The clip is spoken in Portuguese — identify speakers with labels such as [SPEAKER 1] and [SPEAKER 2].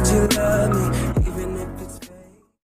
[SPEAKER 1] de lado